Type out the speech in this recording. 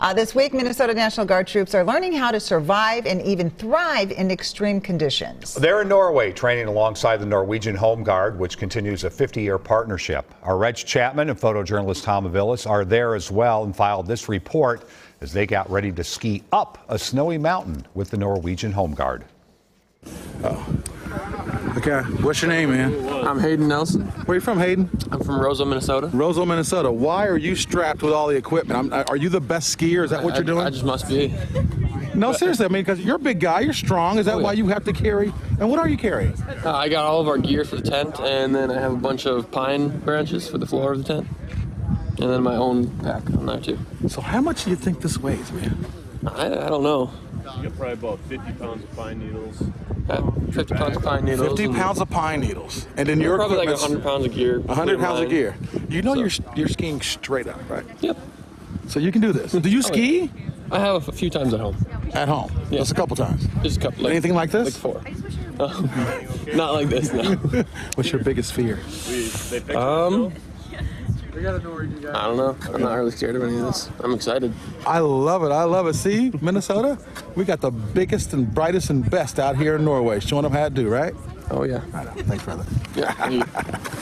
Uh, this week, Minnesota National Guard troops are learning how to survive and even thrive in extreme conditions. They're in Norway training alongside the Norwegian Home Guard, which continues a 50 year partnership. Our Reg Chapman and photojournalist Tom Aviles are there as well and filed this report as they got ready to ski up a snowy mountain with the Norwegian Home Guard. Okay, what's your name, man? I'm Hayden Nelson. Where are you from, Hayden? I'm from Roseville, Minnesota. Roseville, Minnesota. Why are you strapped with all the equipment? I'm, are you the best skier? Is that what I, you're doing? I just must be. no, seriously. I mean, because you're a big guy, you're strong. Is that Oh, yeah. why you have to carry? And what are you carrying? Uh, I got all of our gear for the tent, and then I have a bunch of pine branches for the floor of the tent, and then my own pack on there too. So, how much do you think this weighs, man? I, I don't know. You got probably about 50 pounds of pine needles. Uh, 50 pounds of pine needles. 50 and pounds of pine needles, and then your Probably like equipment's 100 pounds of gear. 100 pounds of gear. You know So- you're you're skiing straight up, right? Yep. So you can do this. Do you ski I have a few times at home. at home? Yeah. Just a couple times. Just a couple. Like, Anything like this? Like four. Not like this, no. What's your biggest fear? We, they picked I don't know. I'm not really scared of any of this. I'm excited. I love it. I love it. See, Minnesota, we got the biggest and brightest and best out here in Norway, showing them how to do, right? Oh yeah. I know. Thanks, brother. Yeah.